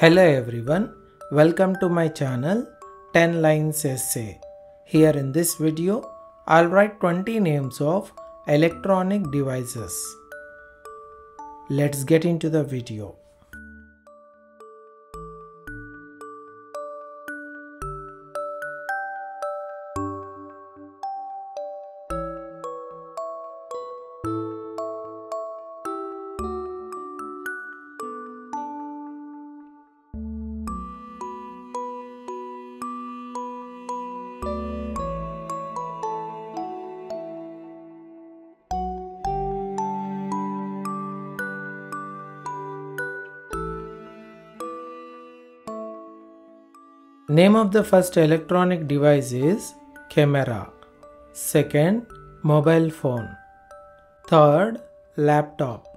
Hello everyone, welcome to my channel 10 Lines Essay. Here in this video, I'll write 20 names of electronic devices. Let's get into the video. Name of the first electronic device is camera. Second, mobile phone. Third, laptop.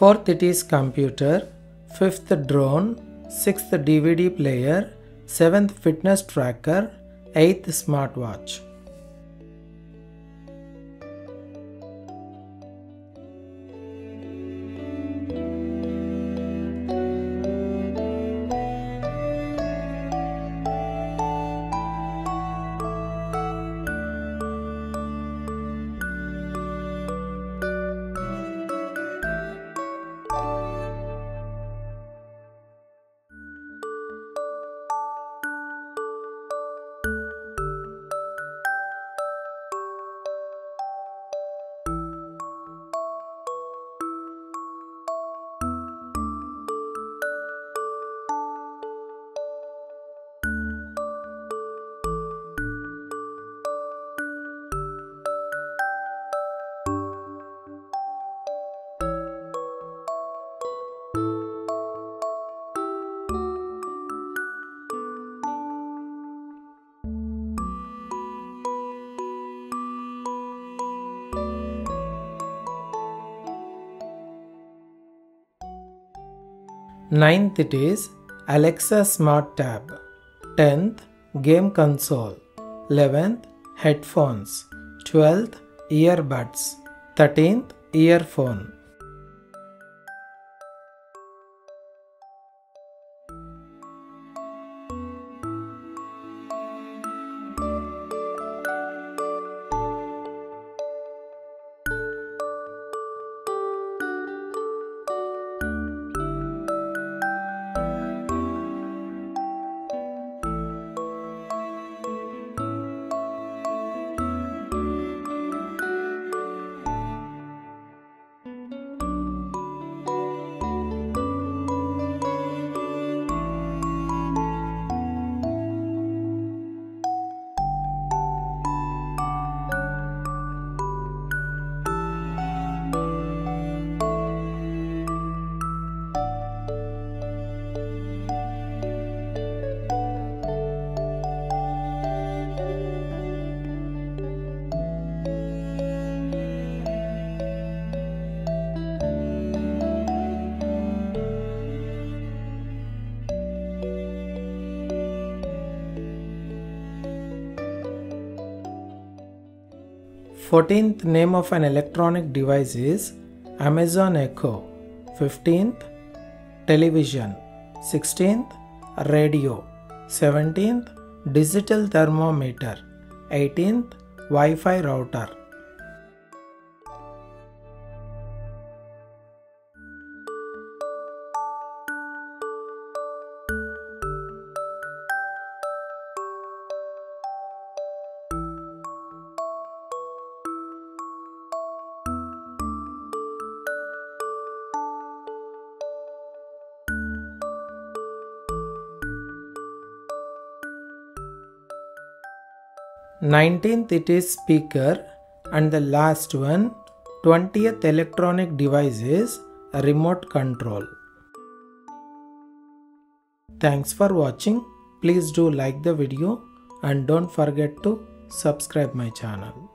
Fourth it is computer, fifth drone, sixth DVD player, seventh fitness tracker, eighth smartwatch. Ninth it is Alexa Smart Tab. Tenth Game Console. Eleventh Headphones. Twelfth Earbuds. Thirteenth Earphone. Fourteenth name of an electronic device is Amazon Echo. Fifteenth television. Sixteenth radio. Seventeenth digital thermometer. Eighteenth Wi-Fi router. 19th it is speaker and the last one 20th electronic device is remote control. Thanks for watching. Please do like the video and don't forget to subscribe my channel.